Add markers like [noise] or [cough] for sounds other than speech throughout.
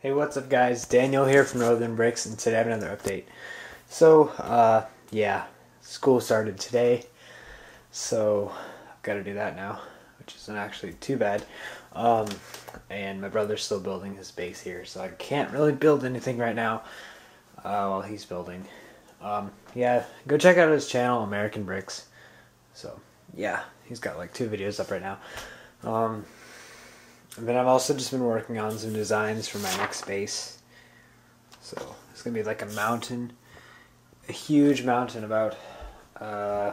Hey, what's up, guys? Daniel here from Northern Bricks, and today I have another update. So, uh, yeah, school started today, so I've got to do that now, which isn't actually too bad. Um, and my brother's still building his base here, so I can't really build anything right now uh, while he's building. Um, yeah, go check out his channel, American Bricks. So, yeah, he's got like two videos up right now. Um, and then I've also just been working on some designs for my next base. So it's gonna be like a mountain, a huge mountain about uh,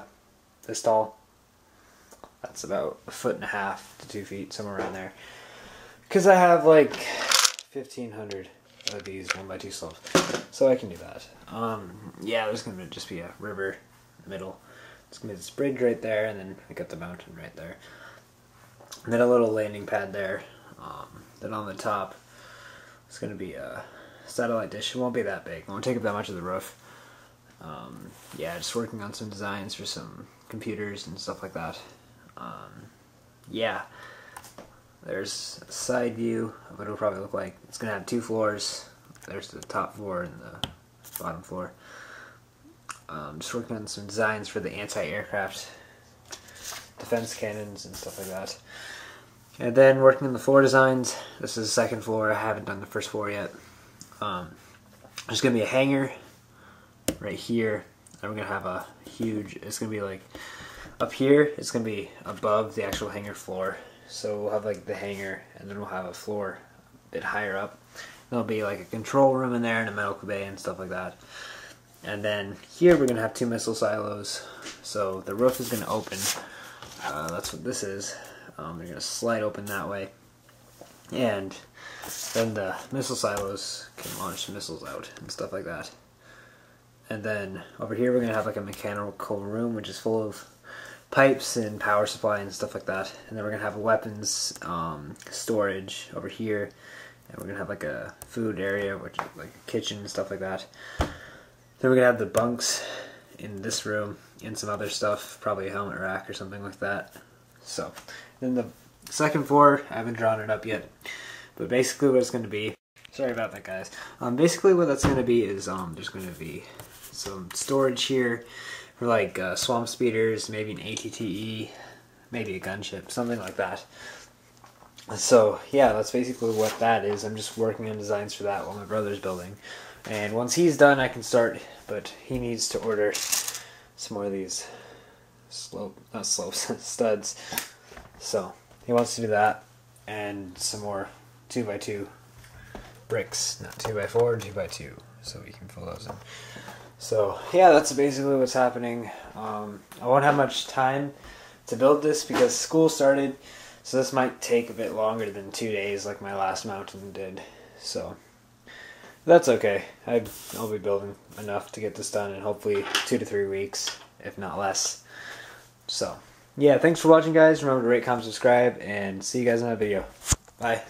this tall. That's about a foot and a half to two feet, somewhere around there. Because I have like 1,500 of these one by two slopes, so I can do that. Um, yeah, there's gonna just be a river in the middle. It's gonna be this bridge right there, and then I got the mountain right there. And then a little landing pad there um, then on the top, it's going to be a satellite dish. It won't be that big. It won't take up that much of the roof. Um, yeah, just working on some designs for some computers and stuff like that. Um, yeah, there's a side view of what it'll probably look like. It's going to have two floors. There's the top floor and the bottom floor. Um, just working on some designs for the anti-aircraft defense cannons and stuff like that. And then working on the floor designs. This is the second floor. I haven't done the first floor yet. Um, there's going to be a hangar right here. And we're going to have a huge, it's going to be like up here, it's going to be above the actual hangar floor. So we'll have like the hangar and then we'll have a floor a bit higher up. There'll be like a control room in there and a medical bay and stuff like that. And then here we're going to have two missile silos. So the roof is going to open. Uh, that's what this is. Um, they're going to slide open that way. And then the missile silos can launch missiles out and stuff like that. And then over here we're going to have like a mechanical room which is full of pipes and power supply and stuff like that. And then we're going to have a weapons um, storage over here. And we're going to have like a food area, which is like a kitchen and stuff like that. Then we're going to have the bunks in this room and some other stuff, probably a helmet rack or something like that. So, then the second floor, I haven't drawn it up yet, but basically what it's going to be, sorry about that guys, um, basically what that's going to be is um, there's going to be some storage here for like uh, swamp speeders, maybe an ATTE, maybe a gunship, something like that. So yeah, that's basically what that is. I'm just working on designs for that while my brother's building. And once he's done, I can start, but he needs to order some more of these slope, not slopes, [laughs] studs. So he wants to do that and some more two by two bricks, not two by four, two by two, so we can fill those in. So yeah, that's basically what's happening. Um, I won't have much time to build this because school started, so this might take a bit longer than two days, like my last mountain did. So that's okay. I, I'll be building enough to get this done in hopefully two to three weeks, if not less. So, yeah, thanks for watching, guys. Remember to rate, comment, subscribe, and see you guys in that video. Bye.